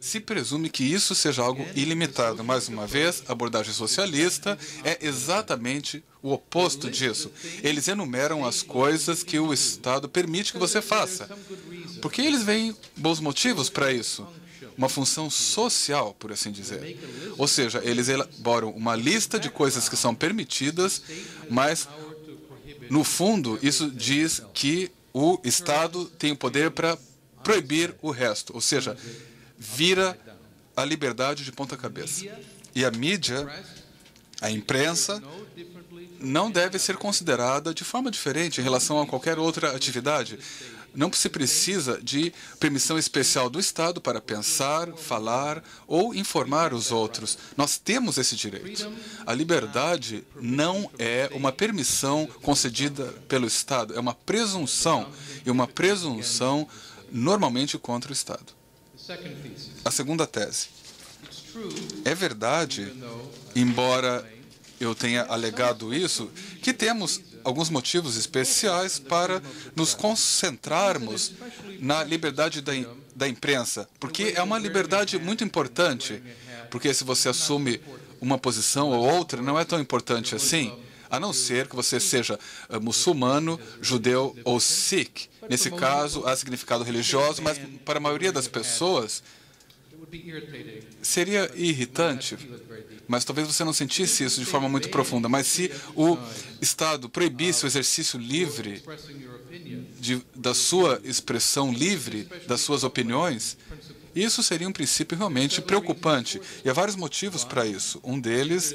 se presume que isso seja algo ilimitado. Mais uma vez, a abordagem socialista é exatamente o oposto disso. Eles enumeram as coisas que o Estado permite que você faça. Porque eles veem bons motivos para isso. Uma função social, por assim dizer. Ou seja, eles elaboram uma lista de coisas que são permitidas, mas, no fundo, isso diz que o Estado tem o poder para proibir o resto. Ou seja, vira a liberdade de ponta cabeça. E a mídia, a imprensa, não deve ser considerada de forma diferente em relação a qualquer outra atividade. Não se precisa de permissão especial do Estado para pensar, falar ou informar os outros. Nós temos esse direito. A liberdade não é uma permissão concedida pelo Estado, é uma presunção, e uma presunção normalmente contra o Estado. A segunda tese. É verdade, embora eu tenha alegado isso, que temos alguns motivos especiais para nos concentrarmos na liberdade da, da imprensa, porque é uma liberdade muito importante, porque se você assume uma posição ou outra, não é tão importante assim, a não ser que você seja uh, muçulmano, judeu ou sikh. Nesse caso, há significado religioso, mas para a maioria das pessoas seria irritante, mas talvez você não sentisse isso de forma muito profunda. Mas se o Estado proibisse o exercício livre de, da sua expressão livre, das suas opiniões, isso seria um princípio realmente preocupante. E há vários motivos para isso. Um deles,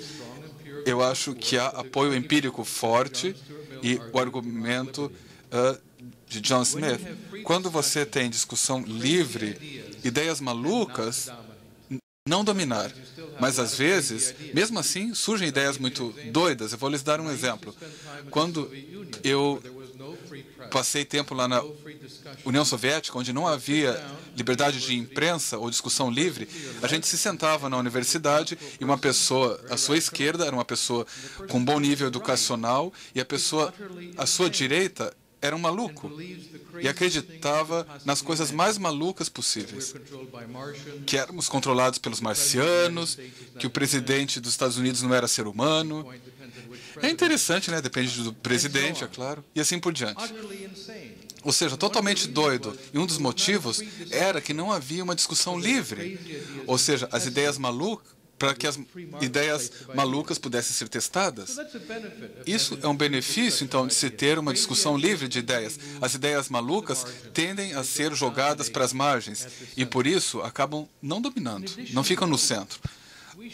eu acho que há apoio empírico forte e o argumento uh, de John Smith. Quando você tem discussão livre, ideias malucas não dominar. Mas às vezes, mesmo assim, surgem ideias muito doidas. Eu vou lhes dar um exemplo. Quando eu passei tempo lá na União Soviética, onde não havia liberdade de imprensa ou discussão livre, a gente se sentava na universidade e uma pessoa à sua esquerda era uma pessoa com bom nível educacional e a pessoa à sua direita era um maluco e acreditava nas coisas mais malucas possíveis. Que éramos controlados pelos marcianos, que o presidente dos Estados Unidos não era ser humano. É interessante, né? Depende do presidente, é claro. E assim por diante. Ou seja, totalmente doido. E um dos motivos era que não havia uma discussão livre. Ou seja, as ideias malucas para que as ideias malucas pudessem ser testadas. Isso é um benefício, então, de se ter uma discussão livre de ideias. As ideias malucas tendem a ser jogadas para as margens e, por isso, acabam não dominando, não ficam no centro.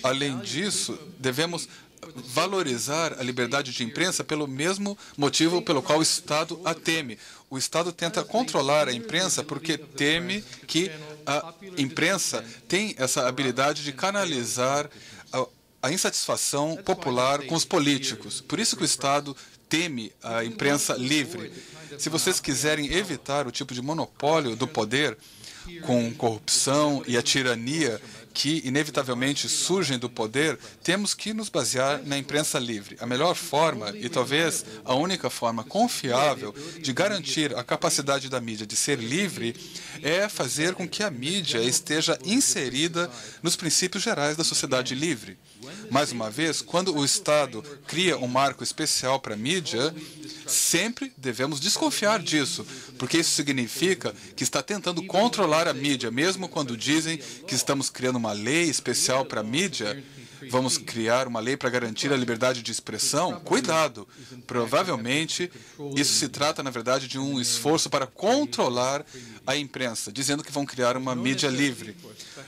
Além disso, devemos valorizar a liberdade de imprensa pelo mesmo motivo pelo qual o Estado a teme. O Estado tenta controlar a imprensa porque teme que a imprensa tem essa habilidade de canalizar a, a insatisfação popular com os políticos. Por isso que o Estado teme a imprensa livre. Se vocês quiserem evitar o tipo de monopólio do poder, com corrupção e a tirania que inevitavelmente surgem do poder, temos que nos basear na imprensa livre. A melhor forma, e talvez a única forma confiável de garantir a capacidade da mídia de ser livre, é fazer com que a mídia esteja inserida nos princípios gerais da sociedade livre. Mais uma vez, quando o Estado cria um marco especial para a mídia, sempre devemos desconfiar disso, porque isso significa que está tentando controlar a mídia, mesmo quando dizem que estamos criando uma lei especial para mídia. Vamos criar uma lei para garantir a liberdade de expressão? Cuidado! Provavelmente isso se trata, na verdade, de um esforço para controlar a imprensa, dizendo que vão criar uma mídia livre.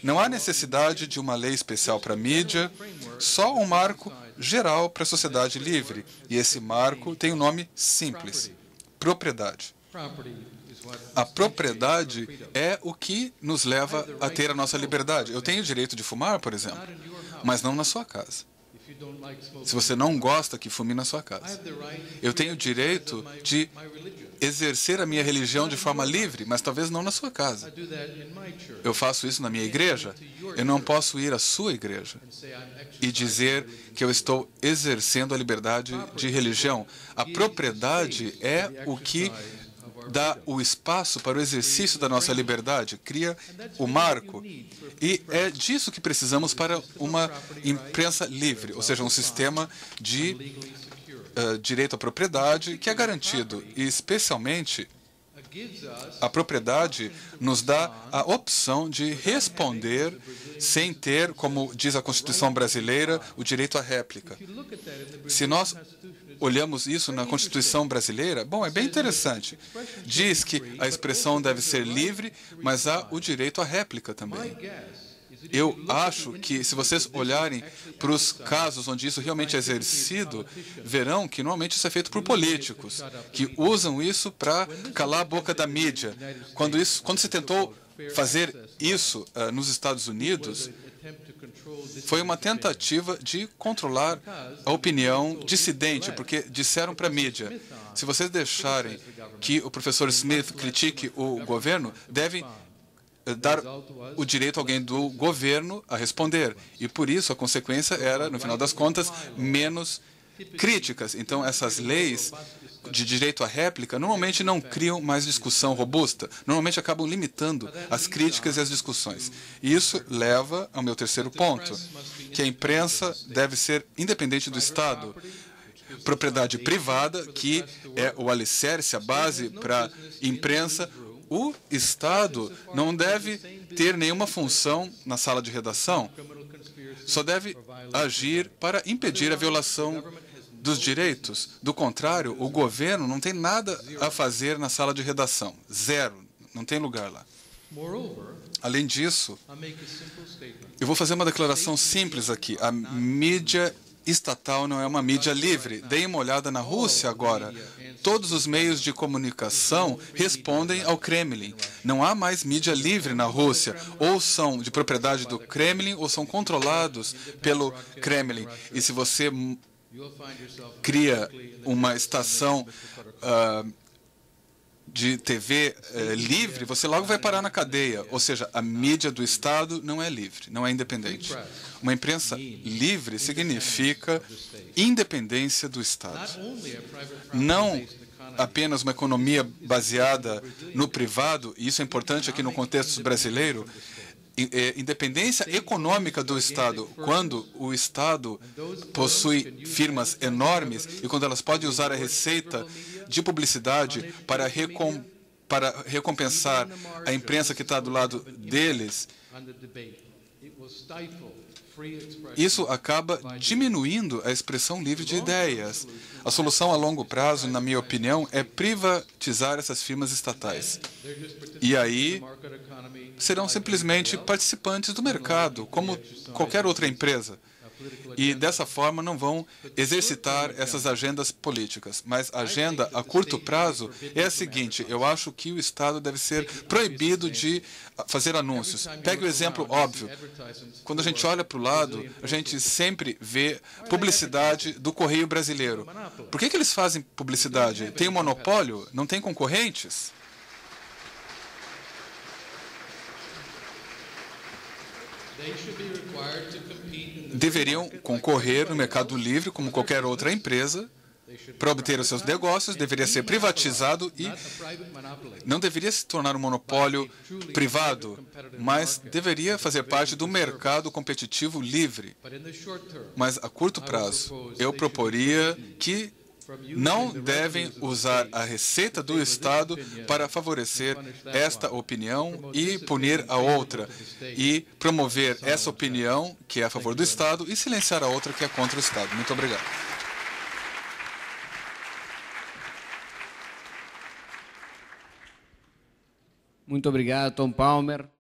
Não há necessidade de uma lei especial para a mídia, só um marco geral para a sociedade livre. E esse marco tem um nome simples: propriedade. A propriedade é o que nos leva a ter a nossa liberdade. Eu tenho o direito de fumar, por exemplo, mas não na sua casa. Se você não gosta que fume na sua casa. Eu tenho o direito de exercer a minha religião de forma livre, mas talvez não na sua casa. Eu faço isso na minha igreja. Eu não posso ir à sua igreja e dizer que eu estou exercendo a liberdade de religião. A propriedade é o que dá o espaço para o exercício da nossa liberdade, cria o marco. E é disso que precisamos para uma imprensa livre, ou seja, um sistema de uh, direito à propriedade que é garantido, e especialmente a propriedade nos dá a opção de responder sem ter, como diz a Constituição brasileira, o direito à réplica. Se nós olhamos isso na Constituição brasileira, bom, é bem interessante. Diz que a expressão deve ser livre, mas há o direito à réplica também. Eu acho que, se vocês olharem para os casos onde isso realmente é exercido, verão que normalmente isso é feito por políticos, que usam isso para calar a boca da mídia. Quando, isso, quando se tentou fazer isso uh, nos Estados Unidos, foi uma tentativa de controlar a opinião dissidente, porque disseram para a mídia: se vocês deixarem que o professor Smith critique o governo, devem eh, dar o direito a alguém do governo a responder. E por isso a consequência era, no final das contas, menos críticas. Então, essas leis de direito à réplica normalmente não criam mais discussão robusta, normalmente acabam limitando as críticas e as discussões. E isso leva ao meu terceiro ponto, que a imprensa deve ser independente do Estado. Propriedade privada, que é o alicerce, a base para a imprensa, o Estado não deve ter nenhuma função na sala de redação, só deve agir para impedir a violação dos direitos. Do contrário, o governo não tem nada a fazer na sala de redação. Zero. Não tem lugar lá. Além disso, eu vou fazer uma declaração simples aqui. A mídia estatal não é uma mídia livre. Deem uma olhada na Rússia agora. Todos os meios de comunicação respondem ao Kremlin. Não há mais mídia livre na Rússia. Ou são de propriedade do Kremlin ou são controlados pelo Kremlin. E se você cria uma estação uh, de TV eh, livre, você logo vai parar na cadeia. Ou seja, a mídia do Estado não é livre, não é independente. Uma imprensa livre significa independência do Estado. Não apenas uma economia baseada no privado, e isso é importante aqui no contexto brasileiro, independência econômica do Estado, quando o Estado possui firmas enormes e quando elas podem usar a receita de publicidade para, recom, para recompensar a imprensa que está do lado deles, isso acaba diminuindo a expressão livre de ideias. A solução a longo prazo, na minha opinião, é privatizar essas firmas estatais. E aí serão simplesmente participantes do mercado, como qualquer outra empresa e dessa forma não vão exercitar essas agendas políticas. Mas a agenda a curto prazo é a seguinte: eu acho que o Estado deve ser proibido de fazer anúncios. Pegue o exemplo óbvio. Quando a gente olha para o lado, a gente sempre vê publicidade do Correio Brasileiro. Por que, que eles fazem publicidade? Tem um monopólio? Não tem concorrentes? Deveriam concorrer no mercado livre como qualquer outra empresa para obter os seus negócios, deveria ser privatizado e não deveria se tornar um monopólio privado, mas deveria fazer parte do mercado competitivo livre. Mas a curto prazo, eu proporia que não devem usar a receita do Estado para favorecer esta opinião e punir a outra, e promover essa opinião, que é a favor do Estado, e silenciar a outra, que é contra o Estado. Muito obrigado. Muito obrigado, Tom Palmer.